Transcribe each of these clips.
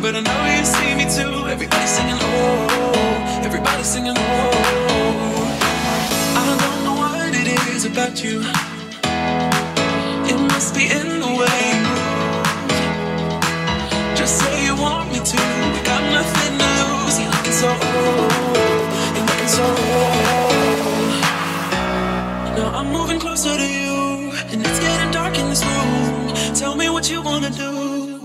but I know you see me too. Everybody singing oh, everybody singing oh. I don't know what it is about you. It must be in the way. Just say you want me to. We got nothing to lose. You're looking so old. You're looking so old. Now I'm moving closer to you, and it's getting dark in this room. Tell me what you wanna do.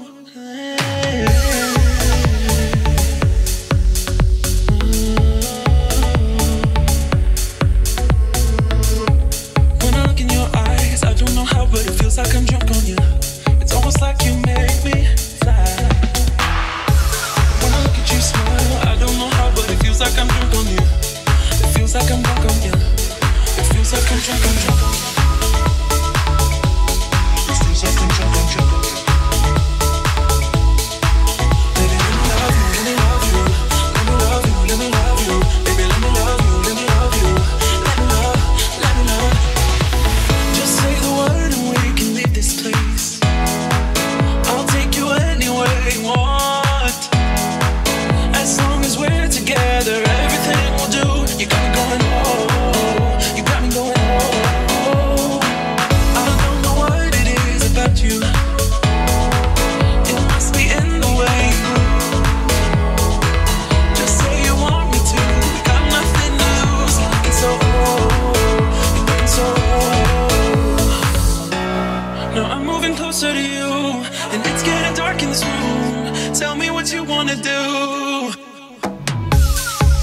You wanna do.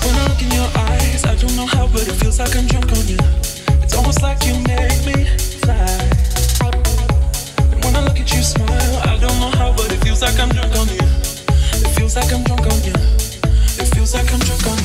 When I look in your eyes, I don't know how, but it feels like I'm drunk on you. It's almost like you make me fly. And when I look at you smile, I don't know how, but it feels like I'm drunk on you. It feels like I'm drunk on you. It feels like I'm drunk on you.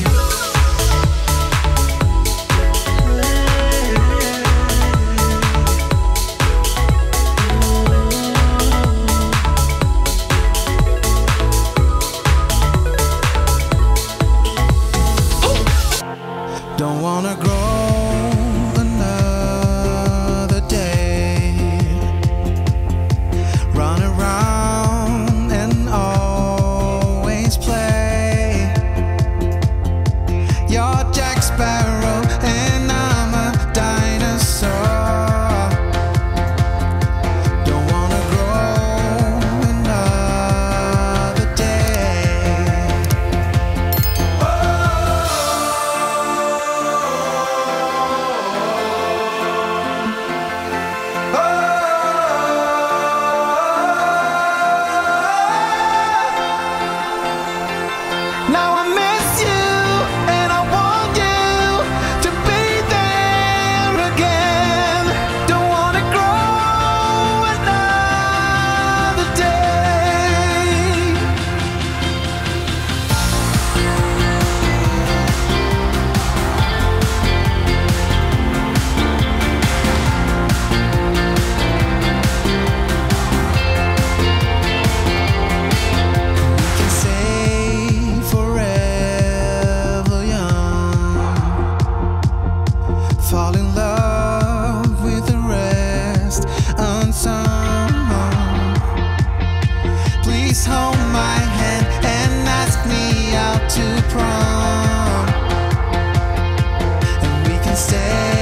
Please hold my hand and ask me out to prom. And we can stay